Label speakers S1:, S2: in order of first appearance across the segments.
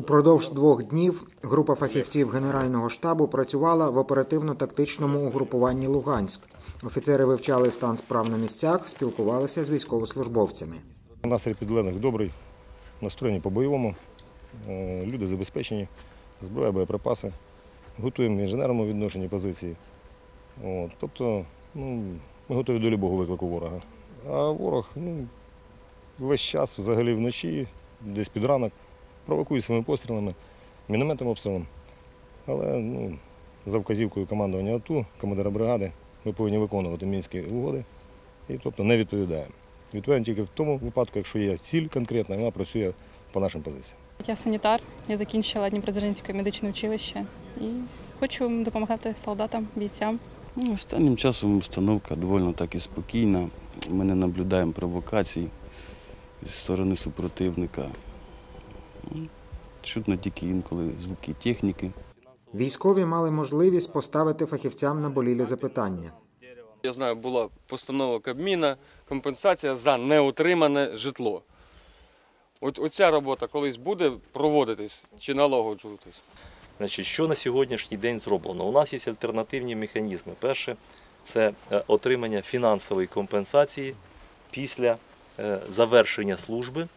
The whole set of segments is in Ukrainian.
S1: Упродовж двох днів група фахівців Генерального штабу працювала в оперативно-тактичному угрупуванні Луганськ. Офіцери вивчали стан справ на місцях, спілкувалися з військовослужбовцями.
S2: Настрій підлених добрий, настроєні по-бойовому, е, люди забезпечені, зброя, боєприпаси, готуємо інженерному відношенні позиції. От, тобто ну, ми готові до любого виклику ворога. А ворог ну, весь час, взагалі вночі, десь під ранок, провокує своїми пострілами, мінометним обстрілом. Але ну, за вказівкою командування АТУ, командира бригади, ми повинні виконувати мінські угоди і тобто не відповідаємо. Відповідаємо тільки в тому випадку, якщо є ціль конкретна, вона працює по нашим позиціям.
S3: Я санітар, я закінчила Дніпродзержинське медичне училище і хочу допомагати солдатам, бійцям.
S4: Ну, Останнім часом установка доволі так і спокійна. Ми не наблюдаємо провокацій зі сторони супротивника. Чутно тільки інколи звуки техніки.
S1: Військові мали можливість поставити фахівцям наболілі запитання.
S5: Я знаю, була постанова Кабміна, компенсація за неотримане житло. От оця робота колись буде проводитись чи налагоджуватись?
S6: Значить, що на сьогоднішній день зроблено? У нас є альтернативні механізми. Перше це е, отримання фінансової компенсації після е, завершення служби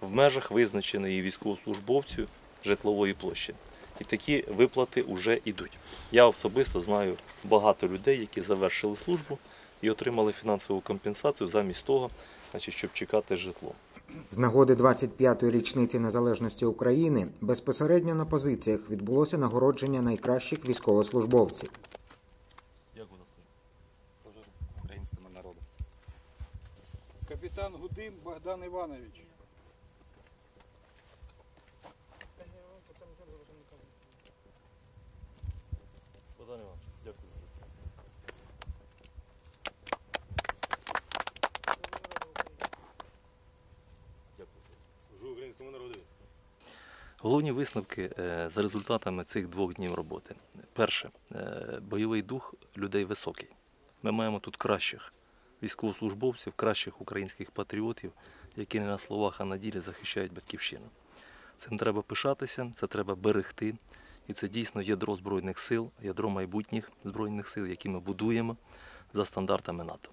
S6: в межах визначеної військовослужбовцю житлової площі. І такі виплати вже йдуть. Я особисто знаю багато людей, які завершили службу і отримали фінансову компенсацію замість того, щоб чекати житло.
S1: З нагоди 25-ї річниці незалежності України безпосередньо на позиціях відбулося нагородження найкращих військовослужбовців.
S6: Українському народу.
S7: Капітан Гудим Богдан Іванович.
S2: Служу українському народу.
S6: Головні висновки е, за результатами цих двох днів роботи. Перше, е, бойовий дух людей високий. Ми маємо тут кращих військовослужбовців, кращих українських патріотів, які не на словах, а на ділі захищають батьківщину. Цим треба пишатися, це треба берегти. І це дійсно ядро Збройних сил, ядро майбутніх Збройних сил, які ми будуємо за стандартами НАТО.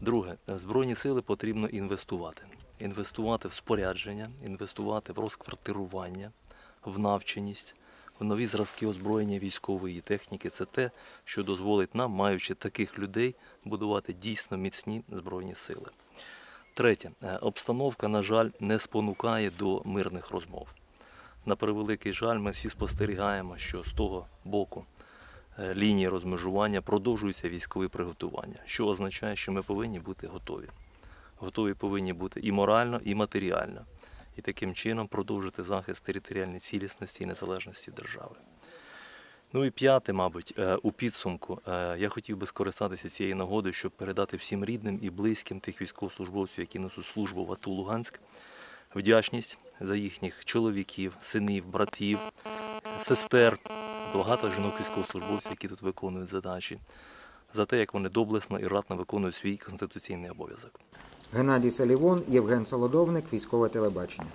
S6: Друге, Збройні сили потрібно інвестувати. Інвестувати в спорядження, інвестувати в розквартирування, в навченість, в нові зразки озброєння військової техніки. Це те, що дозволить нам, маючи таких людей, будувати дійсно міцні збройні сили. Третє, е, обстановка, на жаль, не спонукає до мирних розмов. На превеликий жаль, ми всі спостерігаємо, що з того боку е, лінії розмежування продовжуються військові приготування, що означає, що ми повинні бути готові. Готові повинні бути і морально, і матеріально, і таким чином продовжити захист територіальної цілісності і незалежності держави. Ну і п'яте, мабуть, е, у підсумку е, я хотів би скористатися цією нагодою, щоб передати всім рідним і близьким тих військовослужбовців, які несуть службу в АТУ Луганськ, вдячність за їхніх чоловіків, синів, братів, сестер, багато жінок військовослужбовців, які тут виконують задачі, за те, як вони доблесно і ратно виконують свій конституційний обов'язок.
S1: Геннадій Салівон, Євген Солодовник, військове телебачення.